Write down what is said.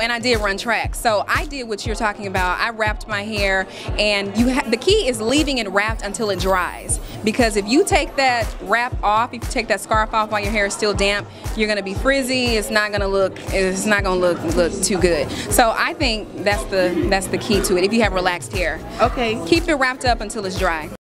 And I did run track, so I did what you're talking about. I wrapped my hair, and you the key is leaving it wrapped until it dries. Because if you take that wrap off, if you take that scarf off while your hair is still damp, you're gonna be frizzy. It's not gonna look it's not gonna look look too good. So I think that's the that's the key to it. If you have relaxed hair, Okay. keep it wrapped up until it's dry.